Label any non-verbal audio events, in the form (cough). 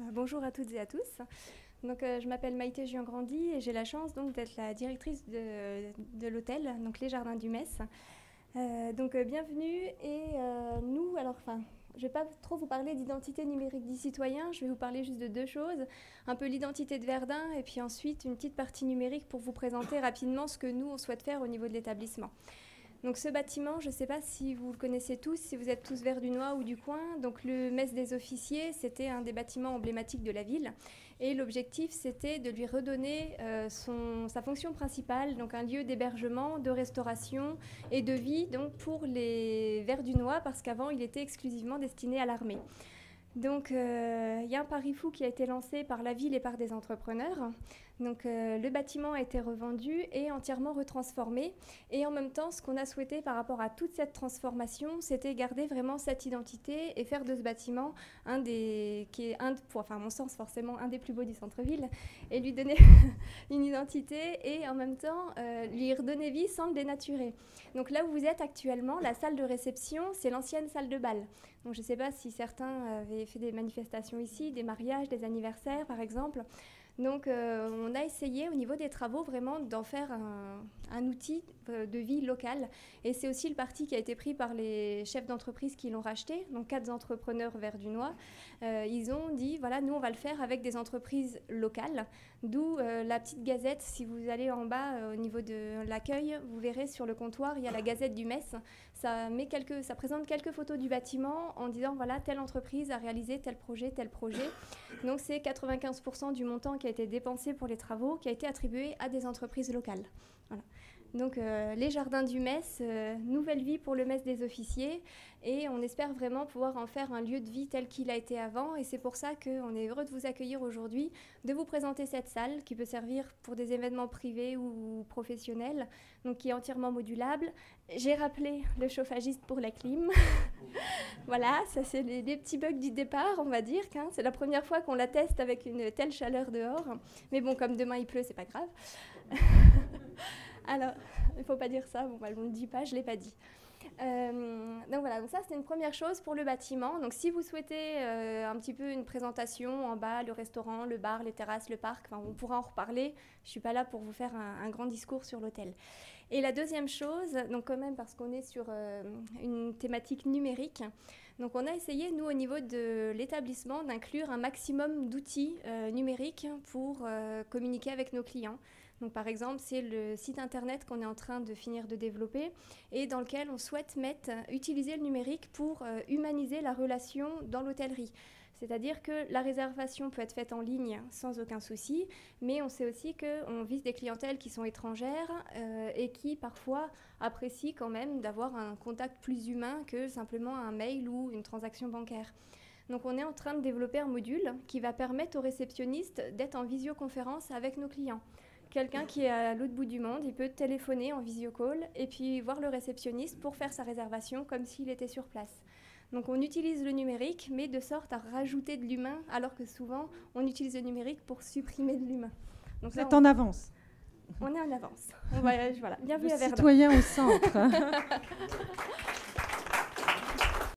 Bah, bonjour à toutes et à tous. Donc, euh, je m'appelle Maïté Giangrandi et j'ai la chance donc d'être la directrice de, l'hôtel, donc les Jardins du Metz. Euh, donc, euh, bienvenue. Et nous, alors, enfin, je ne vais pas trop vous parler d'identité numérique du citoyen, je vais vous parler juste de deux choses. Un peu l'identité de Verdun et puis ensuite une petite partie numérique pour vous présenter rapidement ce que nous, on souhaite faire au niveau de l'établissement. Donc ce bâtiment, je ne sais pas si vous le connaissez tous, si vous êtes tous verdunois ou du coin. Donc le mess des officiers, c'était un des bâtiments emblématiques de la ville. Et l'objectif, c'était de lui redonner euh, sa fonction principale, donc un lieu d'hébergement, de restauration et de vie donc pour les verdunois, parce qu'avant, il était exclusivement destiné à l'armée. Donc, euh, il y a un pari fou qui a été lancé par la ville et par des entrepreneurs. Donc, euh, le bâtiment a été revendu et entièrement retransformé. Et en même temps, ce qu'on a souhaité par rapport à toute cette transformation, c'était garder vraiment cette identité et faire de ce bâtiment un des, qui est un, pour, enfin, à mon sens, forcément un des plus beaux du centre-ville, et lui donner (laughs) une identité et en même temps euh, lui redonner vie sans le dénaturer. Donc, là où vous êtes actuellement, la salle de réception, c'est l'ancienne salle de bal. Donc je ne sais pas si certains avaient fait des manifestations ici, des mariages, des anniversaires par exemple. Donc euh, on a essayé au niveau des travaux vraiment d'en faire un, outil euh, de vie locale. Et c'est aussi le parti qui a été pris par les chefs d'entreprise qui l'ont racheté, donc quatre entrepreneurs verdunois. Euh, ils ont dit, voilà, nous on va le faire avec des entreprises locales, d'où la petite gazette. Si vous allez en bas au niveau de l'accueil, vous verrez sur le comptoir, il y a la gazette du Metz. Ça, met quelques, ça présente quelques photos du bâtiment en disant, voilà, telle entreprise a réalisé tel projet, tel projet. Donc c'est 95% du montant qui a été dépensé pour les travaux qui a été attribué à des entreprises locales. Donc euh, les jardins du Metz, euh, nouvelle vie pour le Metz des officiers et on espère vraiment pouvoir en faire un lieu de vie tel qu'il a été avant et c'est pour ça qu'on est heureux de vous accueillir aujourd'hui, de vous présenter cette salle qui peut servir pour des événements privés ou professionnels, donc qui est entièrement modulable. J'ai rappelé le chauffagiste pour la clim. (laughs) voilà, ça c'est les, petits bugs du départ, on va dire. Hein. C'est la première fois qu'on la teste avec une telle chaleur dehors. Mais bon, comme demain il pleut, c'est pas grave. (laughs) Alors, il faut pas dire ça, bon, bah, on ne le dit pas, je l'ai pas dit. Euh, donc voilà, donc ça c'est une première chose pour le bâtiment. Donc si vous souhaitez euh, un petit peu une présentation en bas, le restaurant, le bar, les terrasses, le parc, on pourra en reparler. Je ne suis pas là pour vous faire un, grand discours sur l'hôtel. Et la deuxième chose, donc quand même parce qu'on est sur euh, une thématique numérique, donc on a essayé, nous, au niveau de l'établissement, d'inclure un maximum d'outils numériques pour communiquer avec nos clients. Donc, par exemple, c'est le site internet qu'on est en train de finir de développer et dans lequel on souhaite mettre, utiliser le numérique pour euh, humaniser la relation dans l'hôtellerie. C'est-à-dire que la réservation peut être faite en ligne sans aucun souci, mais on sait aussi qu'on vise des clientèles qui sont étrangères euh, et qui parfois apprécient quand même d'avoir un contact plus humain que simplement un mail ou une transaction bancaire. Donc on est en train de développer un module qui va permettre aux réceptionnistes d'être en visioconférence avec nos clients quelqu'un qui est à l'autre bout du monde, il peut téléphoner en visio-call et puis voir le réceptionniste pour faire sa réservation comme s'il était sur place. Donc on utilise le numérique, mais de sorte à rajouter de l'humain, alors que souvent on utilise le numérique pour supprimer de l'humain. Donc Vous êtes en avance. On est en avance. (laughs) On voilà. Bienvenue le à Citoyen au centre. (laughs)